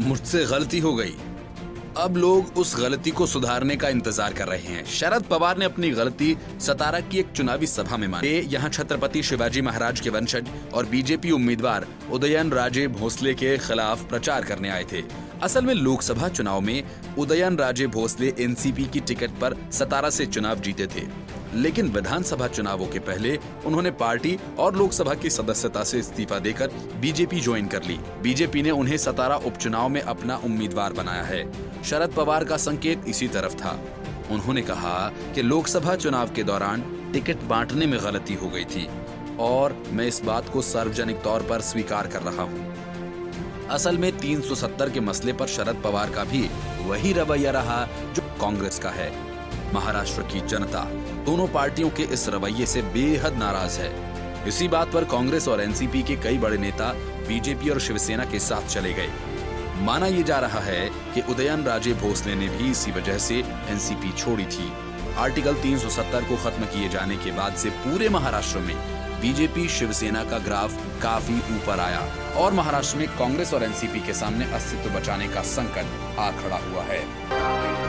मुझसे गलती हो गई। अब लोग उस गलती को सुधारने का इंतज़ार कर रहे हैं। शरद पवार ने अपनी गलती सतारा की एक चुनावी सभा में मानी। यहाँ छत्रपति शिवाजी महाराज के वंशज और बीजेपी उम्मीदवार उदयन राजे भोसले के खिलाफ प्रचार करने आए थे। असल में लोकसभा चुनाव में उदयन राजे भोसले एनसीपी की टिकट पर सतारा से चुनाव जीते थे। लेकिन विधानसभा चुनावों के पहले उन्होंने पार्टी और लोकसभा की सदस्यता से इस्तीफा देकर बीजेपी ज्वाइन कर ली। बीजेपी ने उन्हें सतारा उपचुनाव में अपना उम्मीदवार बनाया है। शरद पवार का संकेत इसी तरफ़ था। उन्होंने कहा कि लोकसभा चुनाव के दौरान टिकट बांटने में गलती हो गई थी और मैं इस बात को सार्वजनिक तौर पर स्वीकार कर रहा हूँ। असल में 370 के मसले पर शरद पवार का भी वही रवैया रहा जो कांग्रेस का है। महाराष्ट्र की जनता। दोनों पार्टियों के इस रवैये से बेहद नाराज़ है। इसी बात पर कांग्रेस और एनसीपी के कई बड़े नेता, बीजेपी और शिवसेना के साथ चले गए। माना यह जा रहा है कि उदयन राजे भोसले ने भी इसी वजह से एनसीपी छोड़ी थी। आर्टिकल 370 को खत्म किए जाने के बाद से पूरे महाराष्ट्र में बीजेपी, शिवसेना का ग्राफ काफ़ी ऊपर आया और महाराष्ट्र में कांग्रेस और एनसीपी के सामने अस्तित्व बचाने का संकट आ खड़ा हुआ है।